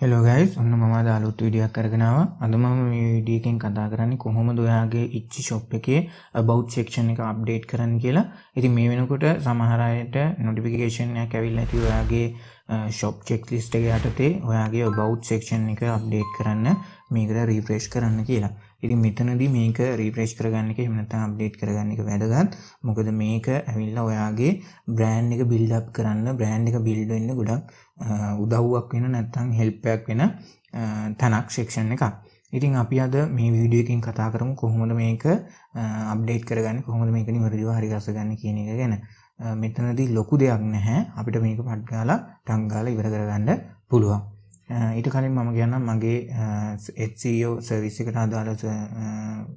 Hello guys ඔන්න මම අද අලුත් වීඩියෝයක් අරගෙන ආවා. අද මම මේ වීඩියෝ එකෙන් කතා කරන්නේ කොහොමද ඔයාගේ ඉච්චි ෂොප් එකේ about section එක අප්ඩේට් කරන්න කියලා. ඉතින් මේ වෙනකොට සමහර අයට notification එකක් ඇවිල්ලා ඇති ඔයාගේ ෂොප් checklist එක යටතේ ඔයාගේ about section එක අප්ඩේට් කරන්න මේකට refresh කරන්න කියලා. ඉතින් මෙතනදී මේක රීෆ්‍රෙෂ් කරගන්න එක එහෙම නැත්නම් අප්ඩේට් කරගන්න එක වැදගත්. මොකද මේක ඇවිල්ලා ඔයාගේ බ්‍රෑන්ඩ් එක බිල්ඩ් අප් කරන්න බ්‍රෑන්ඩ් එක බිල්ඩ් වෙන්න ගොඩක් උදව්වක් වෙන නැත්නම් හෙල්ප් එකක් වෙන තැනක් සෙක්ෂන් එකක්. ඉතින් අපි අද මේ වීඩියෝ එකකින් කතා කරමු කොහොමද මේක අප්ඩේට් කරගන්නේ කොහොමද මේක නිවැරදිව හරි ගසගන්නේ කියන එක ගැන. මෙතනදී ලොකු දෙයක් නැහැ. අපිට මේක පට් ගාලා ටං ගාලා ඉවර කරගන්න පුළුවන්. ඊට කලින් මම කියන්නම් මගේ HCO සර්විස් එකට අදාළ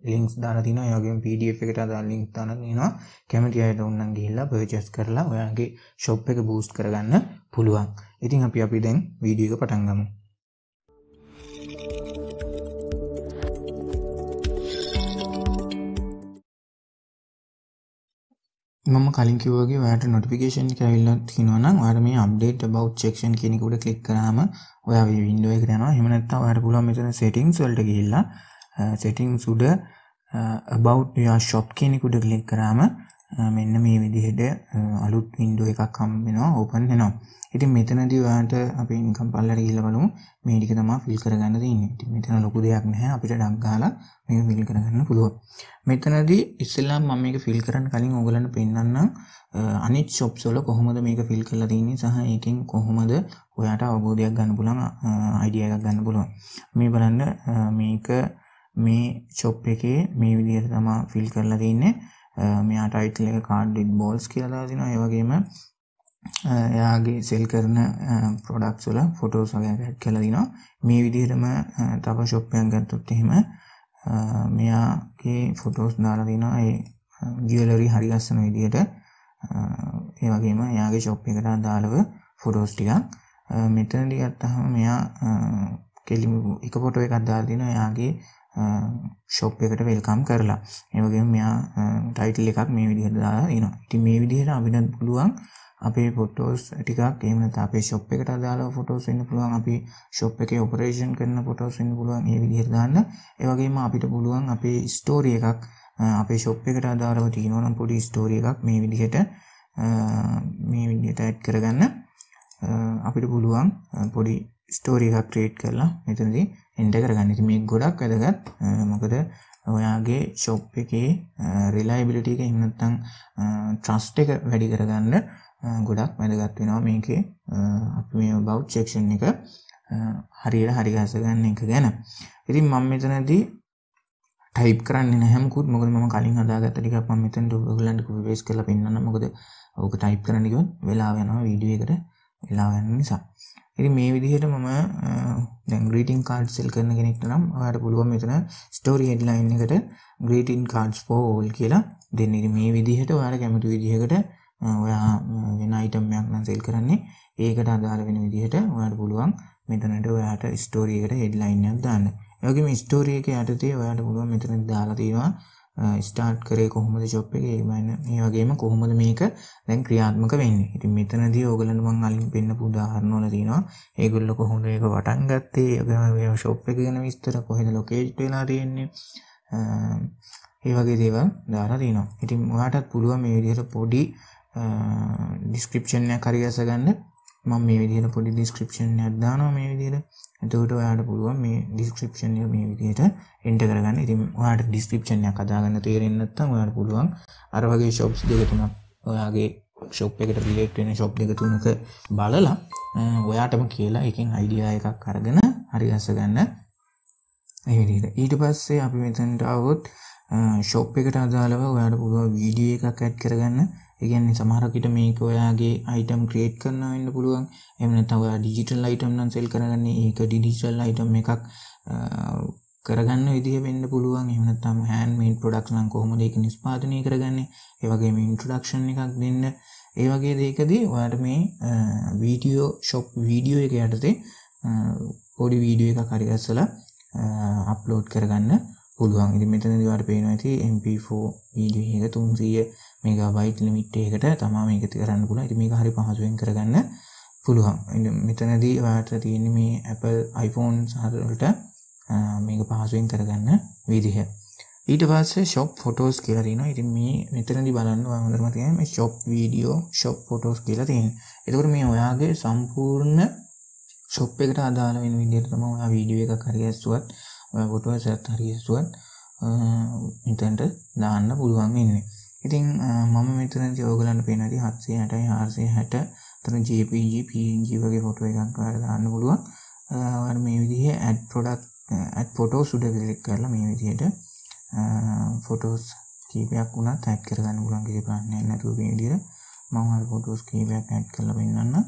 ලින්ක්ස් දාලා තිනවා ඒ වගේම PDF එකට අදාළ ලින්ක් දාලා තිනවා කැමති අයට ඕනනම් ගිහිල්ලා පර්චේස් කරලා ඔයාගේ ෂොප් එක බූස්ට් කරගන්න පුළුවන්. ඉතින් අපි අපි දැන් වීඩියෝ එක පටන් ගමු. මම කලින් කිව්වා වගේ ඔයාලට නොටිෆිකේෂන් එක ඇවිල්ලා තියෙනවා නම් ඔයාලට මේ update about section කියන එක උඩ ක්ලික් කරාම ඔයා මේ වින්ඩෝ එකට යනවා. එහෙම නැත්නම් ඔයාලට පුළුවන් මෙතන settings වලට ගිහිල්ලා settings උඩ about your shop කියන එක උඩ ක්ලික් කරාම මෙන්න මේ විදිහට අලුත් වින්ඩෝ එකක් හම්බ වෙනවා ඕපන් වෙනවා. ඉතින් මෙතනදී ඔයාලට අපි නිකන් පල්ලට ගිහිල්ලා බලමු මේ ටික තමයි ෆිල් කරගන්න තියෙන්නේ. ඉතින් මෙතන ලොකු දෙයක් නැහැ අපිට ඩක් ගහලා මේක ෆිල් කරගන්න පුළුවන්. මෙතනදී ඉස්සෙල්ලාම මම මේක ෆිල් කරන්න කලින් ඕගලන්ට පෙන්නන්නම් අනිත් shops වල කොහොමද මේක ෆිල් කරලා තියෙන්නේ සහ ඒකෙන් කොහොමද ඔයාට අවබෝධයක් ගන්න පුළුවන් අයිඩියා එකක් ගන්න පුළුවන්. මේ බලන්න මේක මේ shop එකේ මේ විදිහට තමයි ෆිල් කරලා තියෙන්නේ. මෙයා ටයිටල් එක card with balls කියලා දාලා තිනවා. ඒ වගේම එයාගේ සෙල් කරන ප්‍රොඩක්ට්ස් වල ෆොටෝස් වගේ ඇඩ් කරලා දිනවා. මේ විදිහටම තව ෂොප් එකක් ගත්තොත් එහෙම මෙයාගේ ෆොටෝස් දාලා දිනවා. ඒ ජුවලරි හරි ලස්සන විදිහට ඒ වගේම එයාගේ ෂොප් එකට අදාළව ෆොටෝස් ටිකක් මෙතනදී ගත්තාම මෙයා කෙලිම එක ෆොටෝ එකක් දාලා දිනවා. එයාගේ ෂොප් එකට වෙල්කම් කරලා. ඒ වගේම මෙයා ටයිටල් එකක් මේ විදිහට දාලා දිනවා. ඉතින් මේ විදිහට අපිට පුළුවන් අපේ ෆොටෝස් ටිකක් එහෙම නැත්නම් අපේ ෂොප් එකට අදාළව ෆොටෝස් වෙන්න පුළුවන් අපි ෂොප් එකේ ඔපරේෂන් කරන ෆොටෝස් වෙන්න පුළුවන් මේ විදිහට දාන්න ඒ වගේම අපිට පුළුවන් අපේ ස්ටෝරි එකක් අපේ ෂොප් එකට අදාළව තියෙනවා නම් පොඩි ස්ටෝරි එකක් මේ විදිහට මේ විදිහට ඇඩ් කරගන්න අපිට පුළුවන් පොඩි ස්ටෝරි එකක් ක්‍රියේට් කරලා මෙතනදී එන්ටර් කරගන්න. ඉතින් මේක ගොඩක් වැදගත්. මොකද ඔයාගේ ෂොප් එකේ රිලයිබිලිටි එක එහෙම නැත්නම් ට්‍රස්ට් එක වැඩි කරගන්න ගොඩක් වැදගත් වෙනවා මේකේ අපි මේ about section එක හරියට හරි ගස ගන්න එක ගැන. ඉතින් මම මෙතනදී ටයිප් කරන්නේ නැහැ මොකුත් මොකද මම කලින් හදාගත්ත ටිකක් මම මෙතනට ඔයගලන්ට කොපි පේස්ට් කරලා පෙන්නන්න මොකද ඕක ටයිප් කරන්න ගියොත් වෙලාව යනවා වීඩියෝ එකට වෙලාව යන නිසා. ඉතින් මේ විදිහට මම දැන් greeting cards sell කරන කෙනෙක්ට නම් ඔයාලට පුළුවන් මෙතන story headline එකට greeting cards for all කියලා දෙන්න. ඉතින් මේ විදිහට ඔයාලා කැමති විදිහකට ඔයා වෙන අයිටම්යක් නම් සෙල් කරන්නේ ඒකට අදාළ වෙන විදිහට ඔයාට පුළුවන් මෙතනට ඔයාට ස්ටෝරි එකට හෙඩ්ලයින් එකක් දාන්න. ඒ වගේම ස්ටෝරි එක යටතේ ඔයාට පුළුවන් මෙතන දාලා තියෙනවා ස්ටාර්ට් කරේ කොහොමද ෂොප් එක ඒ වගේම කොහොමද මේක දැන් ක්‍රියාත්මක වෙන්නේ. ඉතින් මෙතනදී ඕගලන්ට මම අලින් පෙන්නපු උදාහරණ වල තියෙනවා. ඒගොල්ලෝ කොහොමද මේක වටන් ගත්තේ, ඒ ෂොප් එක ගැන විස්තර කොහෙද ලොකේට් වෙලා තියෙන්නේ. ඒ වගේ දේවල් දාලා තියෙනවා. ඉතින් ඔයාටත් පුළුවන් මේ විදිහට පොඩි ඩිස්ක්‍රිප්ෂන් එකක් හරි ගස ගන්න මම මේ විදිහට පොඩි ඩිස්ක්‍රිප්ෂන් එකක් දානවා මේ විදිහට. එතකොට ඔයාලට පුළුවන් මේ ඩිස්ක්‍රිප්ෂන් එක මේ විදිහට එන්ටර් කරගන්න. ඉතින් ඔයාලට ඩිස්ක්‍රිප්ෂන් එකක් හදාගන්න තේරෙන්නේ නැත්නම් ඔයාලට පුළුවන් අර වගේ shops දෙක තුනක් ඔයාගේ ෂොප් එකට රිලේට් වෙන ෂොප් දෙක තුනක බලලා ඔයාටම කියලා එකෙන් අයිඩියා එකක් අරගෙන හරි ගස ගන්න. මේ විදිහට. ඊට පස්සේ අපි මෙතනට આવොත් ෂොප් එකට අදාළව ඔයාලට පුළුවන් වීඩියෝ එකක් ඇඩ් කරගන්න. ඒ කියන්නේ සමහර විට මේක ඔයාගේ අයිටම් ක්‍රියේට් කරන්න වෙන්න පුළුවන්. එහෙම නැත්නම් ඔයා ඩිජිටල් අයිටම් නම් සෙල් කරගන්නේ ඒක ඩිජිටල් අයිටම් එකක් කරගන්න විදිහ වෙන්න පුළුවන්. එහෙම නැත්නම් හෑන්ඩ් මේඩ් ප්‍රොඩක්ට්ස් නම් කොහොමද ඒක නිෂ්පාදනය කරගන්නේ? ඒ වගේම ඉන්ට්‍රොඩක්ෂන් එකක් දෙන්න. ඒ වගේ දෙයකදී ඔයාට මේ වීඩියෝ ෂොප් වීඩියෝ එක යටතේ පොඩි වීඩියෝ එකක් හරි ගස්සලා අප්ලෝඩ් කරගන්න පුළුවන්. ඉතින් මෙතනදී ඔයාලට පේනවා ඇති MP4 වීඩියෝ එක 300 මෙගාබයිට් ලිමිට් එකකට තමයි මේක කරන්න පුළුවන්. ඉතින් මේක හරි පහසුවෙන් කරගන්න පුළුවන්. මෙතනදී ඔයාට තියෙන මේ Apple iPhone සහවලට මේක පහසුවෙන් කරගන්න විදිහ. ඊට පස්සේ ෂොප් ෆොටෝස් කියලා තියෙනවා. ඉතින් මේ මෙතනදී බලන්න ඔයා හොඳටම තියෙන මේ ෂොප් වීඩියෝ ෂොප් ෆොටෝස් කියලා තියෙනවා එතකොට මේ ඔයාගේ සම්පූර්ණ ෂොප් එකට අදාළ වෙන විදිහට තමයි ඔයා වීඩියෝ එකක් හරි ඇස්සුවත් ඔයා ෆොටෝ එකක් හරි ඇස්සුවත් මෙතනට දාන්න පුළුවන් වෙන්නේ ඉතින් මම මෙතනදී ඔයගලන්ට පේනදී 760යි 460 තන JPG PNG වගේ ෆොටෝ එකක් ඔයාලා දාන්න පුළුවන්. ඔයාලා මේ විදිහේ add product add photos උඩ ක්ලික් කරලා මේ විදිහට ෆොටෝස් කීපයක් වුණත් ඇඩ් කරගන්න පුළුවන් කිසි ප්‍රශ්නයක් නැතුව මේ විදිහට මම අර ෆොටෝස් කීපයක් ඇඩ් කරලා පෙන්නන්නම්.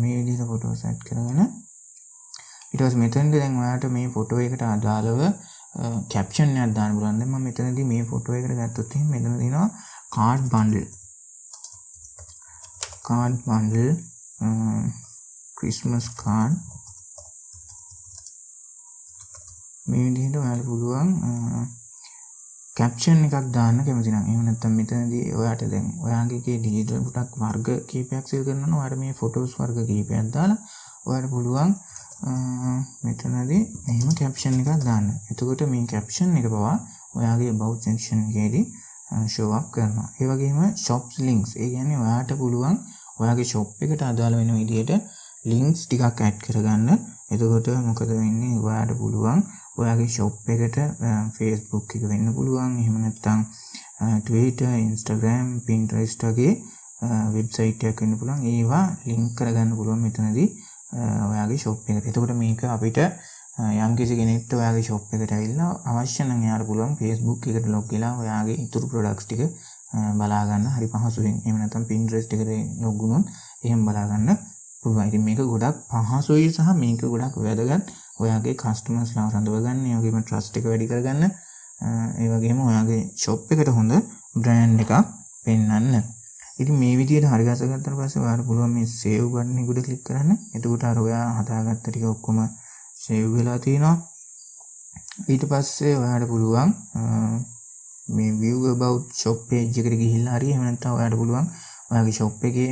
මේ විදිහට ෆොටෝස් ඇඩ් කරගෙන ඊට පස්සේ මෙතනදී දැන් ඔයාලට මේ ෆොටෝ එකට අදාළව කැප්ෂන් එකක් දාන්න පුළුවන්. දැන් මම මෙතනදී මේ ෆොටෝ එකට ගත්තොත් එහෙනම් මෙතන තියෙනවා card bundle. Card bundle Christmas card මේ විදිහට ඔයාලට පුළුවන් uh, කැප්ෂන් එකක් දාන්න කැමති නම් එහෙම නැත්නම් මෙතනදී ඔයාට දැන් ඔයාගේ කේ ඩිජිටල් පුටක් වර්ග කීපයක් සෙල් කරනවා නම් ඔයාට මේ ෆොටෝස් වර්ග කීපයක් දාලා ඔයාට පුළුවන් මෙතනදී එහෙම කැප්ෂන් එකක් දාන්න. එතකොට මේ කැප්ෂන් එක පවා ඔයාගේ about section එකේදී show up කරනවා. ඒ වගේම shops links. ඒ කියන්නේ ඔයාට පුළුවන් ඔයාගේ shop එකට අදාළ වෙන විදිහට links ටිකක් add කරගන්න. එතකොට මොකද වෙන්නේ? ඔයාට පුළුවන් ඔයාගේ shop එකට Facebook එක වෙන්න පුළුවන්. එහෙම නැත්නම් Twitter, Instagram, Pinterest වගේ වෙබ්සයිට් එකක් වෙන්න පුළුවන්. ඒවා link කරගන්න පුළුවන් මෙතනදී ඔයාගේ shop එකට. එතකොට මේක අපිට යම් කිසි කෙනෙක්ට ඔයාගේ ෂොප් එකට ඇවිල්ලා අවශ්‍ය නම් එයාට පුළුවන් Facebook එකට ලොග් වෙලා ඔයාගේ ඉතුරු ප්‍රොඩක්ට්ස් ටික බලා ගන්න හරි පහසුවෙන්. එහෙම නැත්නම් Pinterest එකට ලොග් වුණොත් එහෙම බලා ගන්න පුළුවන්. ඉතින් මේක ගොඩක් පහසුයි සහ මේක ගොඩක් වැදගත්. ඔයාගේ කස්ටමර්ස්ලා රඳව ගන්න, ඒ වගේම ට්‍රස්ට් එක වැඩි කරගන්න, ඒ වගේම ඔයාගේ ෂොප් එකට හොඳ බ්‍රෑන්ඩ් එකක් පෙන්වන්න. ඉතින් මේ විදිහට හරි ගසගත්තට පස්සේ ඔයාලට පුළුවන් මේ සේව් බටන් එක උඩ ක්ලික් කරන්න. එතකොට අර ඔයා හදාගත්ත ටික ඔක්කොම සේව් වෙලා තියෙනවා ඊට පස්සේ ඔයාට පුළුවන් මේ view about shop page එකට ගිහිල්ලා හරි එහෙම නැත්නම් ඔයාට පුළුවන් ඔයාගේ shop එකේ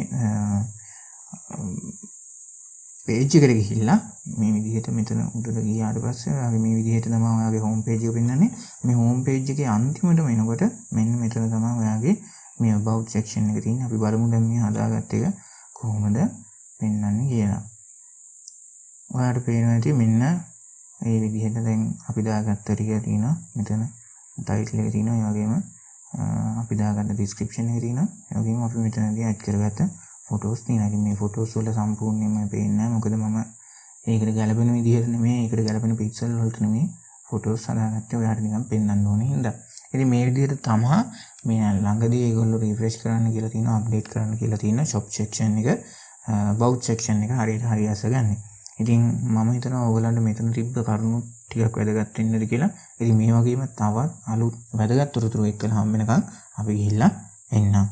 page එකට ගිහිල්ලා මේ විදිහට මෙතන උඩට ගියාට පස්සේ ඔයාගේ මේ විදිහට තමයි ඔයාගේ home page එක පෙන්වන්නේ මේ home page එකේ අන්තිමටම එනකොට මෙන්න මෙතන තමයි ඔයාගේ මේ about section එක තියෙන්නේ අපි බලමු දැන් මේ හදාගත්ත එක කොහොමද පෙන්වන්නේ කියලා. ඔයාට පේනවා ඇති මෙන්න මේ විදිහට දැන් අපි දාගත්ත ටික තියෙනවා. මෙතන ටයිටල් එක තියෙනවා. ඒ වගේම අපි දාගත්ත ඩිස්ක්‍රිප්ෂන් එක තියෙනවා. ඒ වගේම අපි මෙතනදී ඇඩ් කරගත්ත ෆොටෝස් තියෙනවා. ඉතින් මේ ෆොටෝස් වල සම්පූර්ණයෙන්ම පේන්නේ නැහැ. මොකද මම ඒකට ගැලපෙන විදිහට නෙමෙයි. ඒකට ගැලපෙන පික්සල් වලට නෙමෙයි ෆොටෝස් හදාගත්තේ. ඔයාට නිකන් පෙන්වන්න ඕනේ හින්දා. ඉතින් මේ විදිහට තමයි මේ ළඟදී ඒගොල්ලෝ රිෆ්‍රෙෂ් කරන්න කියලා තියෙනවා අප්ඩේට් කරන්න කියලා තියෙනවා shop section එක about section එක හරියට හරි අසගන්නේ. ඉතින් මම හිතනවා ඔයගලන්ට මෙතන තිබ්බ කරුණු ටිකක් වැදගත් වෙන්නද කියලා. ඉතින් මේ වගේම තවත් අලුත් වැදගත් තොරතුරු එක්කලා හම්බ වෙනකන් අපි ගිහිල්ලා එන්නම්.